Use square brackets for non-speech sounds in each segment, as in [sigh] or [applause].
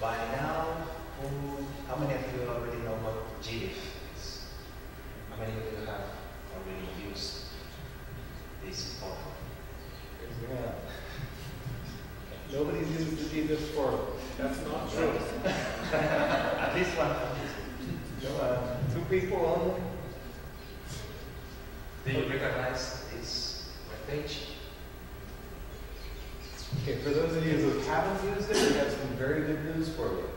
By now, who, how many of you already know what GBIF is? How many of you have already used this portal? Yeah. Nobody's used the GBIF portal. That's not true. [laughs] At least one. No, uh, two people only. Do you recognize this webpage? Okay, for those of you who haven't used it, we have some very good news for you.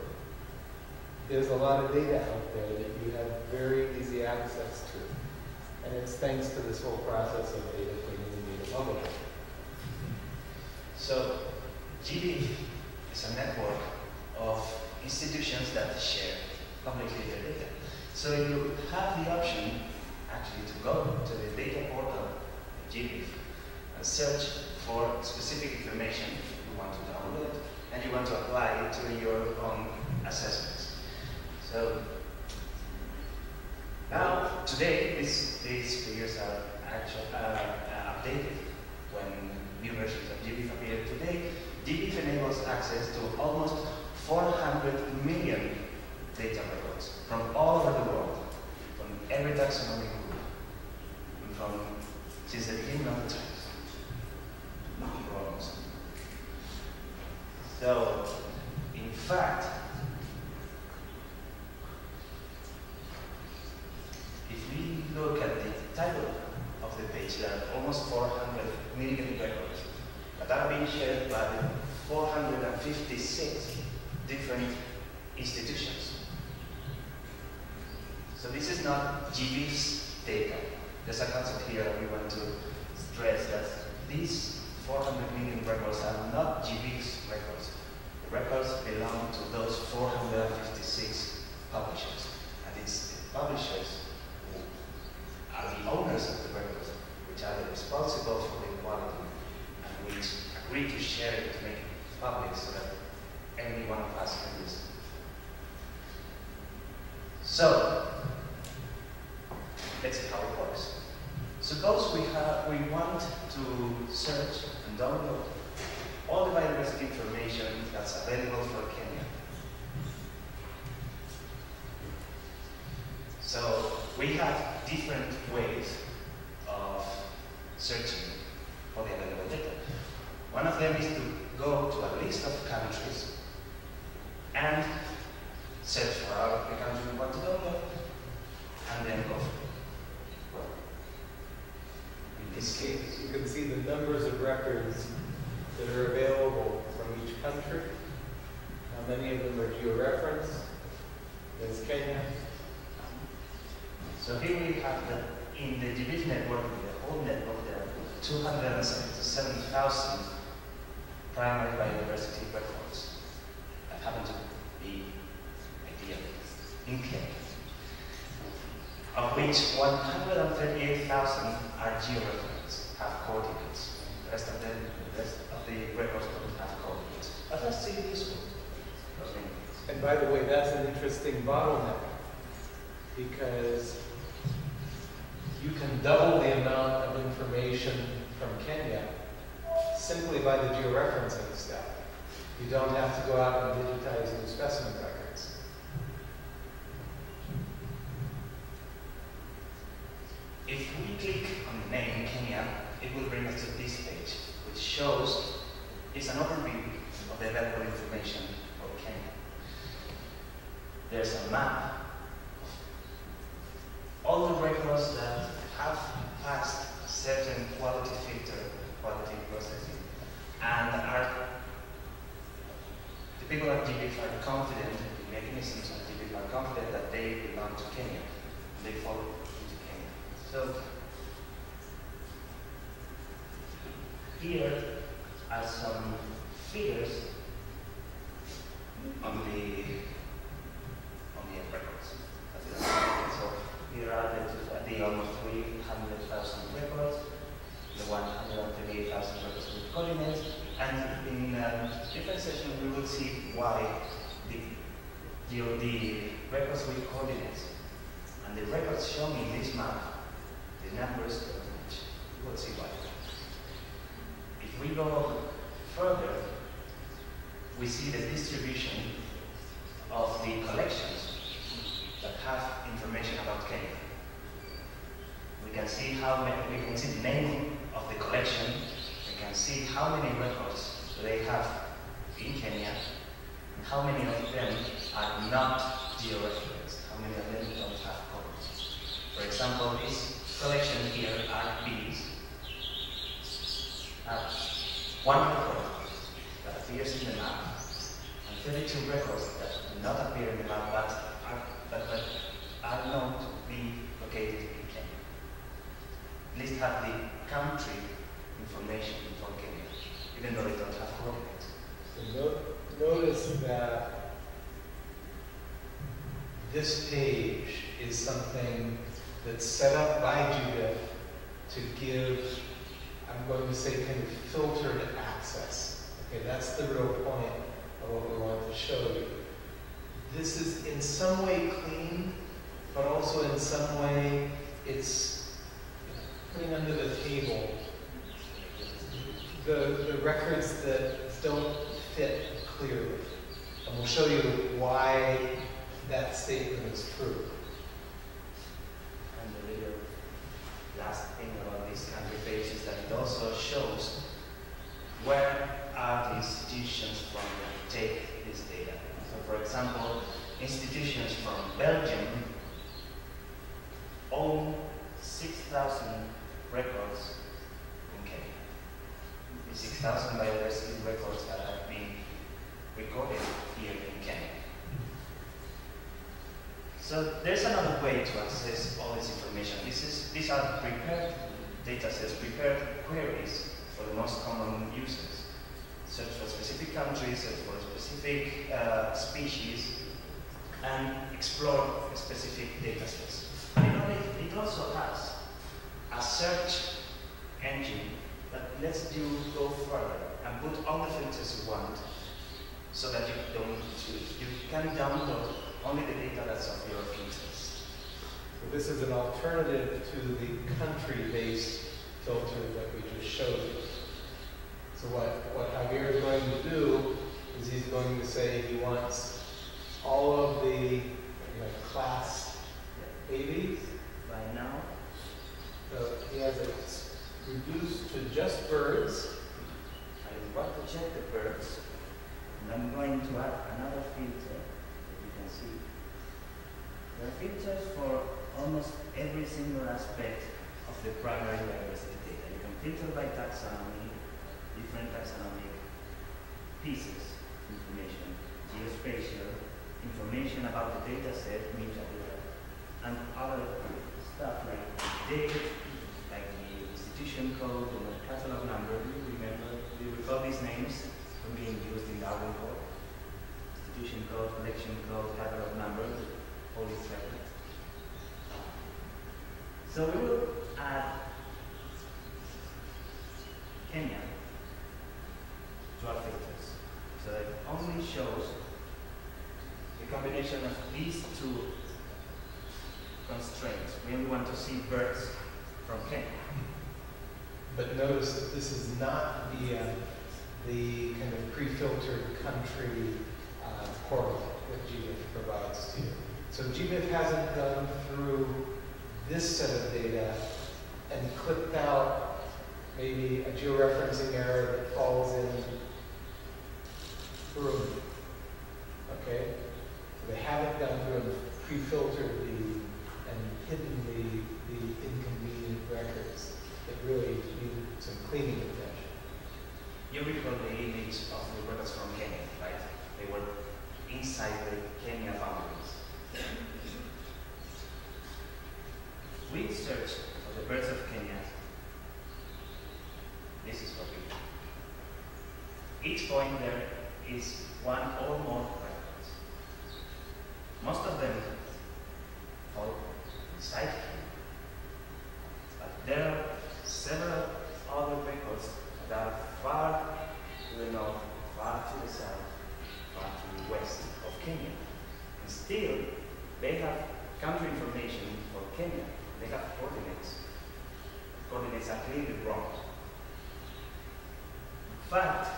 There's a lot of data out there that you have very easy access to. And it's thanks to this whole process of data cleaning and data. So, GBIF is a network of institutions that share publicly their data. So you have the option actually to go to the data portal, GBIF, and search for specific information you want to download and you want to apply it to your own assessments. So now, today, these, these figures are actually uh, uh, updated when new versions of GBIF appear today. GBIF enables access to almost 400 million data records from all over the world, from every taxonomic group, from since the beginning of the times. Almost. So, in fact, if we look at the title of the page, there are almost 400 million records that are being shared by 456 different institutions. So this is not GBIF's data. There's a concept here we want to stress that these 400 million records are not GBIF's records. Records belong to those 456 publishers. And it's the publishers who are the owners of the records, which are responsible for the quality and which agree to share it to make it public so that any one of us can use it. So, let's see how it works. Suppose we have we want to search and download all the biodiversity information that's available for Kenya. So we have different ways of searching for the available data. One of them is to go to a list of countries and search for our, the country we want to download and then go. In this case, You can see the numbers of records that are available from each country. How many of them are georeferenced? There's Kenya. So here we have the, in the GBIF network, the whole network, there are 277,000 primary biodiversity records that happen to be ideally in Kenya, of which 138,000 are georeferenced, have coordinates. The rest of the, the rest of the records don't have coordinates. But that's still useful. And by the way, that's an interesting bottleneck because you can double the amount of information from Kenya simply by the georeferencing step. You don't have to go out and digitize new specimen records. If we click on the name Kenya, it will bring us to this page, which shows, it's an overview of the available information. There's a map all the records that have passed certain quality filter, quality processing, and are, the people at GBIF are confident, the mechanisms at GBIF are confident that they belong to Kenya, they fall into Kenya. So here are some figures on the on the records. So here are the, two- the almost 300,000 records, the 138,000 records with coordinates, and in um, different will see why the, the, the records with coordinates and the records shown in this map, the numbers don't match. You will see why. If we go further, we see the distribution of the collections that have information about Kenya. We can see how many, we can see the name of the collection, we can see how many records they have in Kenya, how many of them are not georeferenced, how many of them don't have codes. For example, this collection here, RPs, have one record that appears in the map, and 32 records that do not appear in the map but are, but, but are known to be located in Kenya. List have the country information for Kenya, even though they don't have coordinates. So no- notice that this page is something that's set up by Judith to give, I'm going to say, kind of filtered access. Okay, that's the real point of what we want to show you. This is in some way clean, but also in some way it's putting under the table the, the records that don't fit clearly. And we'll show you why that statement is true. And the little last thing about this country page is that it also shows where are the institutions from that take this data. So for example, institutions from Belgium own 6,000 records 6,000 biodiversity records that have been recorded here in Kenya. So there's another way to access all this information. This is, these are prepared data sets, prepared queries for the most common users. Search for specific countries, search for specific uh, species, and explore specific data sets. It, it also has a search engine lets you go further and put all the filters you want so that you don't. You can download only the data that's of your interest. So this is an alternative to the country-based filter that we just showed you. So what, what Javier is going to do is he's going to say he wants all of the you know, class Aves. By now, So he has it reduced to just birds. I want to check the birds, and I'm going to add another filter that you can see. There are filters for almost every single aspect of the primary biodiversity data. You can filter by taxonomy, different taxonomic pieces, information, geospatial, information about the data set, and other stuff like date, institution code and the catalog number. Do you remember? Do you recall these names from being used in Darwin Core? Institution code, collection code, catalog number, all these records. So we will add Kenya to our filters. So it only shows the combination of these two constraints. We only want to see birds from Kenya. But notice that this is not via the kind of pre-filtered country uh, that GBIF provides to you. So GBIF hasn't gone through this set of data and clipped out maybe a georeferencing error that falls in Burundi. Okay? So they haven't gone through and pre-filtered the and hidden the, the inconvenient records that really need some cleaning attention. You recall the image of the records from Kenya, right? They were inside the Kenya boundaries. We searched for the birds of Kenya. This is what we do. Each point there is one or more records. Most of them fall inside Kenya. But there are several still, they have country information for Kenya. They have coordinates. Coordinates are clearly wrong. In fact,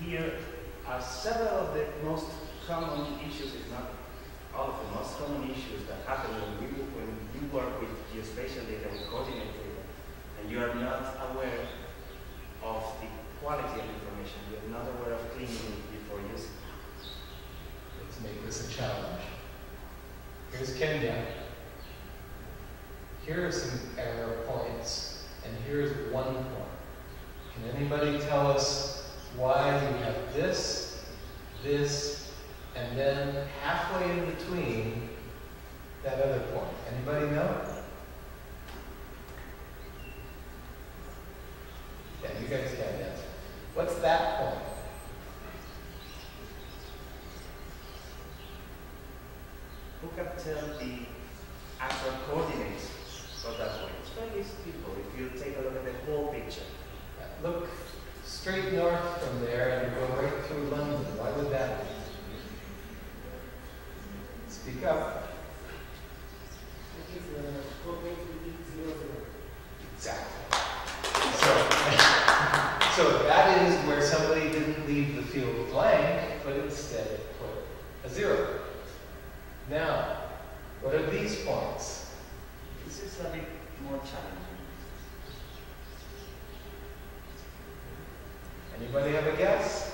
here are several of the most common issues, if not all of the most common issues that happen when you, when you work with geospatial data, with coordinate data, and you are not aware of the quality of information, you are not aware of cleaning it before using it. Let's make this a challenge. Here's Kenya. Here are some error points, and here's one point. Can anybody tell us why you have this, this, and then halfway in between that other point? Anybody know? Yeah, you guys got an answer. What's that point? Who can tell the actual coordinates of that point? It's very easy, people, if you take a look at the whole picture. Look straight north from there and go right through London. Why would that be? Speak up. Exactly. So, [laughs] so that is where somebody didn't leave the field blank, but instead put a zero. Now, what are these points? This is a bit more challenging. Anybody have a guess?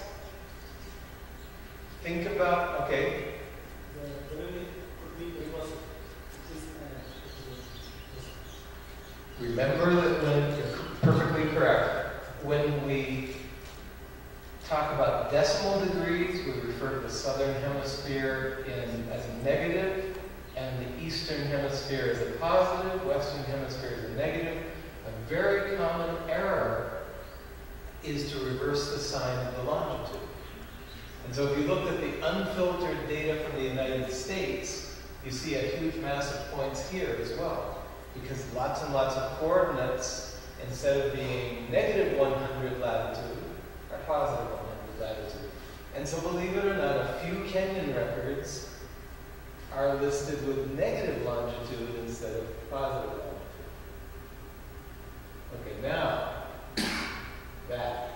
Think about, okay, Remember that when, you're perfectly correct, when we talk about decimal degrees, we refer to the southern hemisphere in, as negative, and the eastern hemisphere is a positive, western hemisphere is a negative. A very common error is to reverse the sign of the longitude. And so if you look at the unfiltered data from the United States, you see a huge mass of points here as well because lots and lots of coordinates, instead of being negative 100 latitude, are positive 100 latitude. And so believe it or not, a few Kenyan records are listed with negative longitude instead of positive longitude. Okay, now, that.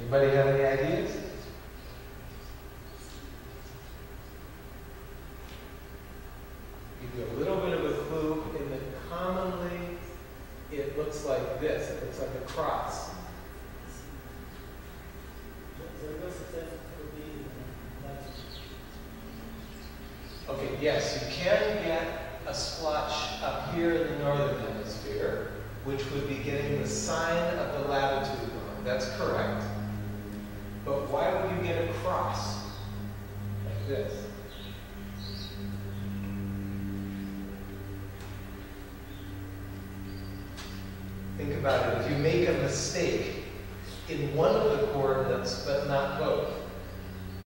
Anybody have any ideas? give you a little bit of a clue in that commonly it looks like this. It looks like a cross. Okay, yes, you can get a splotch up here in the northern hemisphere, which would be getting the sign of the latitude wrong. That's correct. But why would you get a cross like this? Think about it. If you make a mistake in one of the coordinates, but not both,